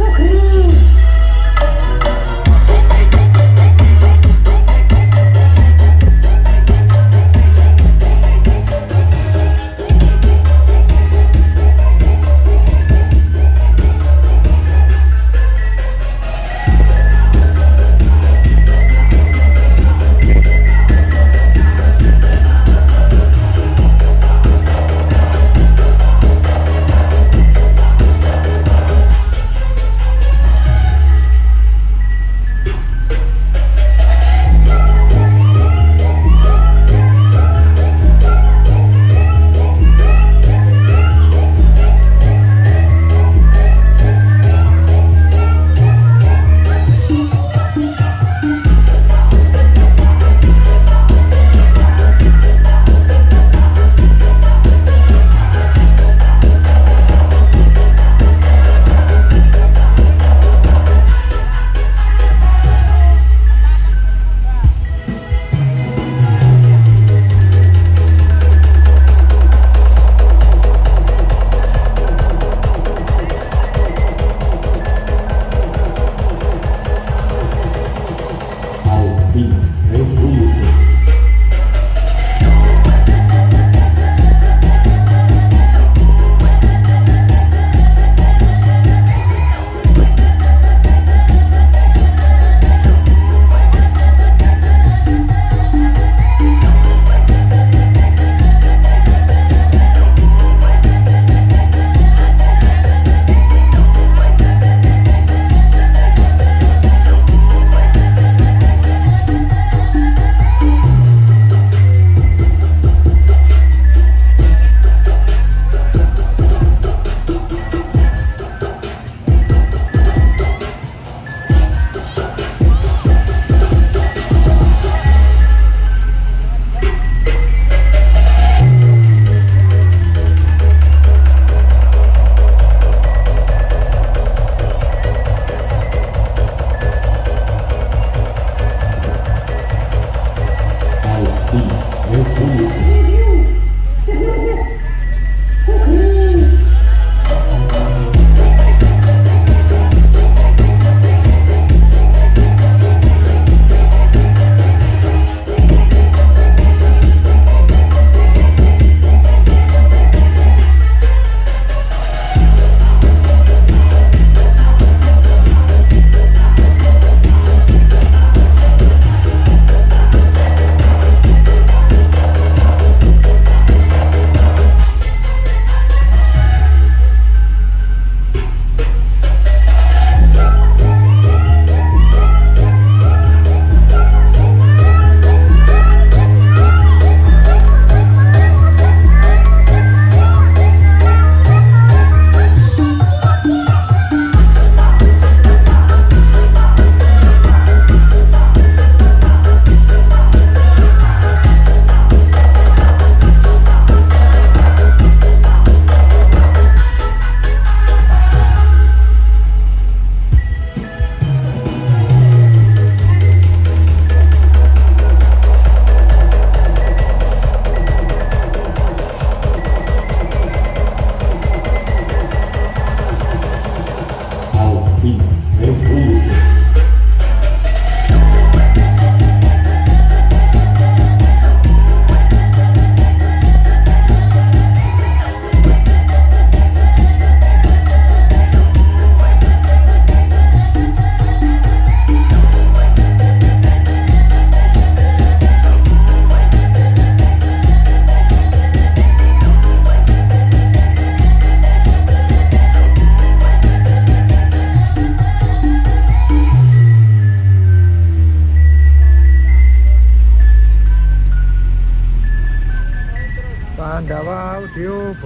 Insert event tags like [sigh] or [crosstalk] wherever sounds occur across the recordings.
Woohoo!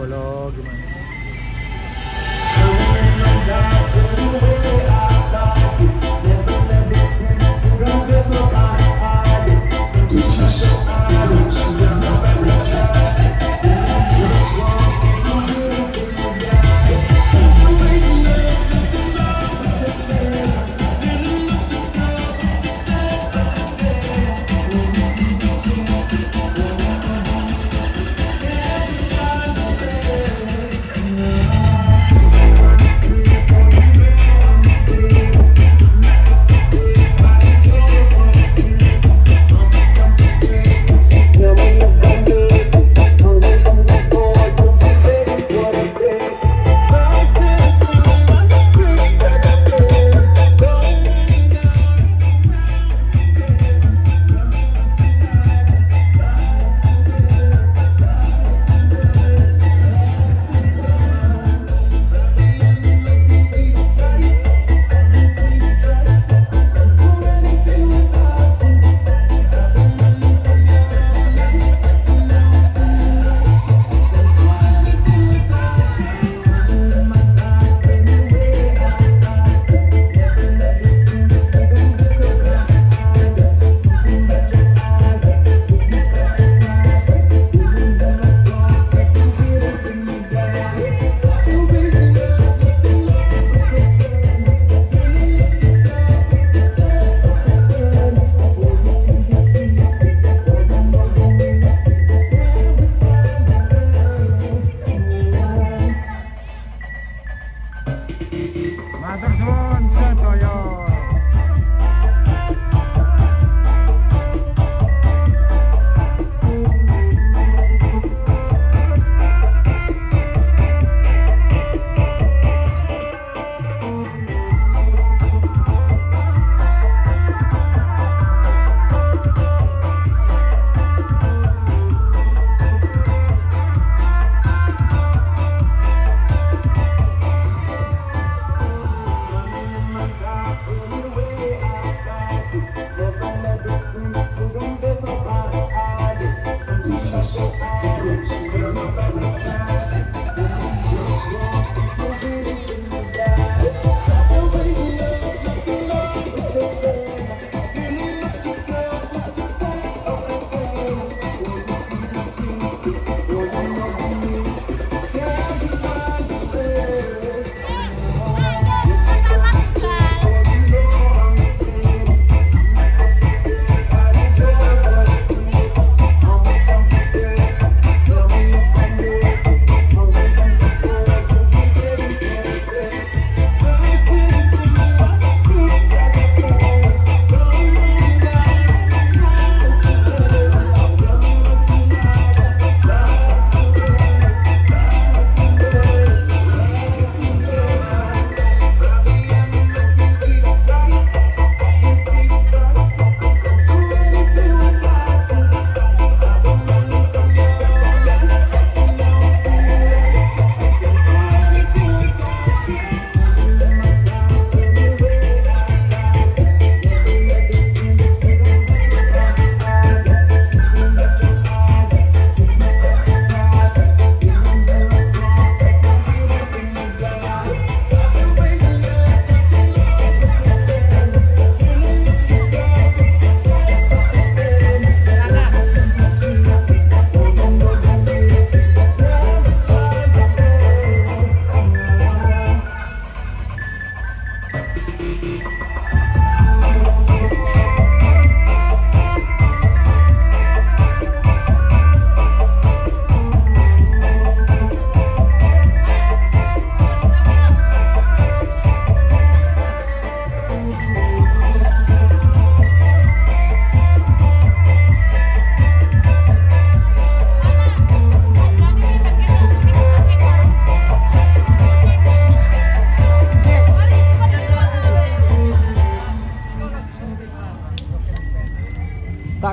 kalau gimana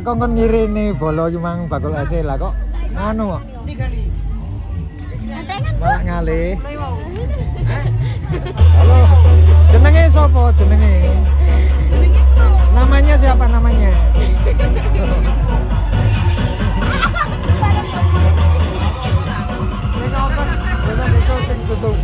Lah kan ngon nih, bolo cumang mang bakul ase lah kok anu kok. Malah ngale. Halo. Jenenge sapa jenenge? Namanya siapa namanya? [laughs]